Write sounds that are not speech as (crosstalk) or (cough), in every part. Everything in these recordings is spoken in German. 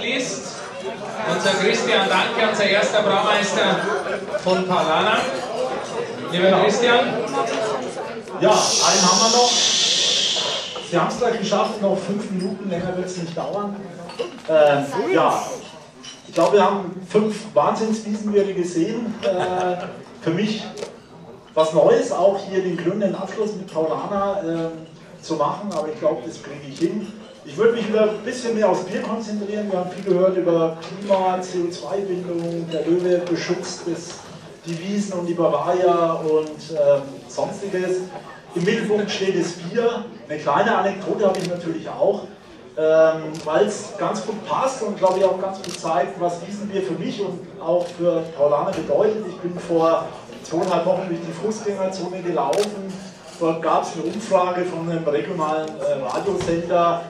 least, unser Christian Danke, unser erster Braumeister von Paulana. Lieber Christian. Ja, einen haben wir noch. Sie haben es gleich geschafft, noch fünf Minuten länger wird es nicht dauern. Äh, ja, ich glaube, wir haben fünf Wahnsinnswiesenwürde gesehen. Äh, für mich was Neues, auch hier den glühenden Abschluss mit Paulana äh, zu machen, aber ich glaube, das kriege ich hin. Ich würde mich wieder ein bisschen mehr aufs Bier konzentrieren. Wir haben viel gehört über Klima, CO2-Bindung, der Löwe beschützt das, die Wiesen und die Bavaria und äh, sonstiges. Im Mittelpunkt steht das Bier. Eine kleine Anekdote habe ich natürlich auch, ähm, weil es ganz gut passt und glaube ich auch ganz gut zeigt, was Wiesenbier für mich und auch für Paulaner bedeutet. Ich bin vor zweieinhalb Wochen durch die Fußgängerzone gelaufen. Dort gab es eine Umfrage von einem regionalen äh, Radiosender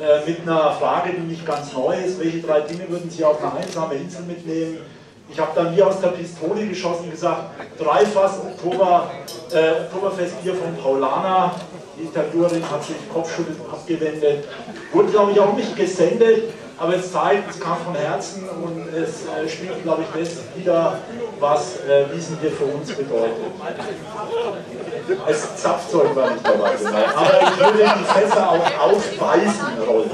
äh, mit einer Frage, die nicht ganz neu ist. Welche drei Dinge würden Sie auf eine einsame Insel mitnehmen? Ich habe dann wie aus der Pistole geschossen und gesagt, drei Fass Oktober, äh, Oktoberfestbier von Paulana. Die Diktadurin hat sich kopfschüttelnd abgewendet. Wurde, glaube ich, auch nicht gesendet, aber es zeigt, es kam von Herzen und es äh, spielt, glaube ich, das wieder, was äh, Wiesenbier für uns bedeutet. Als Zapfzeug war nicht dabei, genau. aber ich würde die Fässer auch aufweisen, Rolf.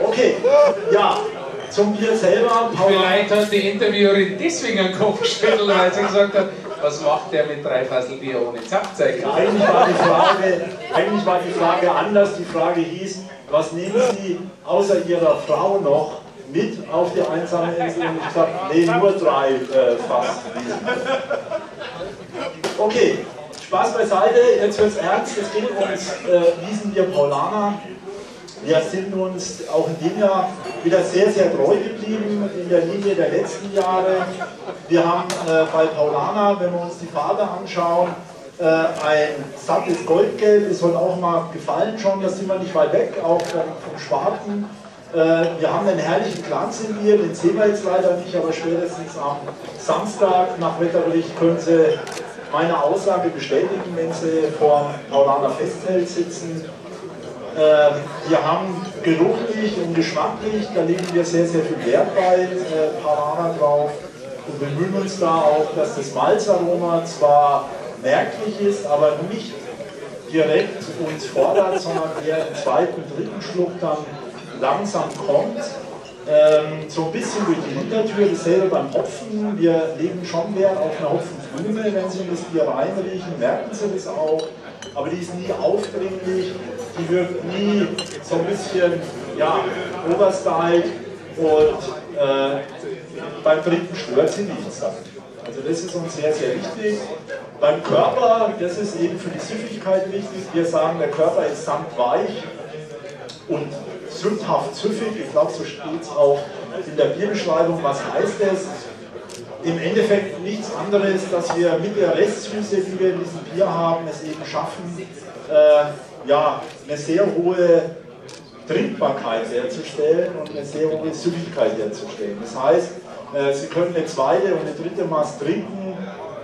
Okay, ja, zum Bier selber. Vielleicht hat die Interviewerin deswegen einen Kopf geschüttelt, weil sie gesagt hat, was macht der mit drei Fassel Bier ohne Zapfzeug? Eigentlich war, die Frage, eigentlich war die Frage anders. Die Frage hieß, was nehmen Sie außer Ihrer Frau noch mit auf die einsame Insel? Und ich sagte, nee, nur drei äh, Fass. Okay, Spaß beiseite, jetzt wird es ernst. Es geht ums äh, Wiesenbier Paulaner. Wir sind uns auch in dem Jahr wieder sehr, sehr treu geblieben in der Linie der letzten Jahre. Wir haben äh, bei Paulana, wenn wir uns die Farbe anschauen, äh, ein sattes Goldgelb, ist heute auch mal gefallen schon, da sind wir nicht weit weg, auch vom, vom Schwarzen. Äh, wir haben einen herrlichen Glanz in mir, den sehen wir jetzt leider nicht, aber spätestens am Samstag nach Wetterbericht können Sie meine Aussage bestätigen, wenn Sie vor dem Paulaner Festzelt sitzen. Ähm, wir haben geruchlich und geschmacklich, da legen wir sehr, sehr viel Wert bei äh, Parana drauf und bemühen uns da auch, dass das Malzaroma zwar merklich ist, aber nicht direkt uns fordert, sondern eher im zweiten, dritten Schluck dann langsam kommt. Ähm, so ein bisschen durch die Hintertür, dasselbe beim Hopfen. Wir legen schon Wert auf eine Hopfenblume, wenn Sie in das Bier reinriechen, merken Sie das auch. Aber die ist nie aufdringlich, die wirkt nie so ein bisschen ja, overstylt und äh, beim dritten stört sie nichts. Also das ist uns sehr, sehr wichtig. Beim Körper, das ist eben für die Süffigkeit wichtig. Wir sagen, der Körper ist samtweich und sündhaft süffig. Ich glaube, so steht es auch in der Bierbeschreibung. Was heißt es? Im Endeffekt nichts anderes, dass wir mit der Restsüße, die wir in diesem Bier haben, es eben schaffen, äh, ja, eine sehr hohe Trinkbarkeit herzustellen und eine sehr hohe Süffigkeit herzustellen. Das heißt, äh, Sie können eine zweite und eine dritte Maß trinken.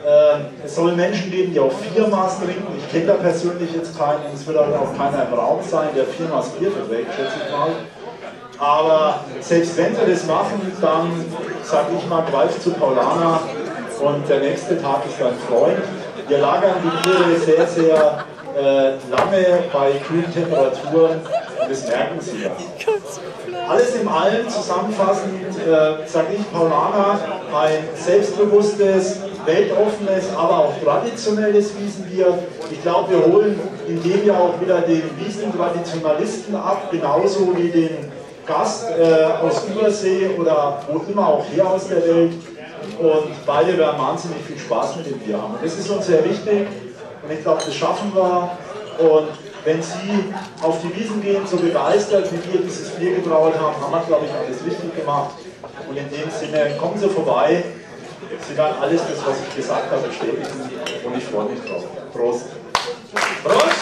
Äh, es soll Menschen geben, die auch vier Maß trinken. Ich kenne da persönlich jetzt keinen, es wird auch keiner im Raum sein, der vier Maß Bier verträgt, schätze ich mal. Aber selbst wenn sie das machen, dann sage ich mal, greif zu Paulana und der nächste Tag ist dein Freund. Wir lagern die Biere sehr, sehr äh, lange bei kühlen Temperaturen und das merken Sie ja. (laughs) Alles im Allen zusammenfassend äh, sage ich Paulana, ein selbstbewusstes, weltoffenes, aber auch traditionelles Wiesenbier. Ich glaube, wir holen in dem Jahr auch wieder den Wiesentraditionalisten ab, genauso wie den Gast äh, aus Übersee oder wo immer auch her aus der Welt. Und beide werden wahnsinnig viel Spaß mit dem Bier haben. Und das ist uns sehr wichtig. Und ich glaube, das schaffen wir. Und wenn Sie auf die Wiesen gehen, so begeistert, wie wir dieses Bier gebraut haben, haben wir, glaube ich, alles richtig gemacht. Und in dem Sinne, kommen Sie vorbei. Sie werden alles das, was ich gesagt habe, bestätigen. Und ich freue mich drauf. Prost! Prost!